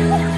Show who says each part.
Speaker 1: 哦。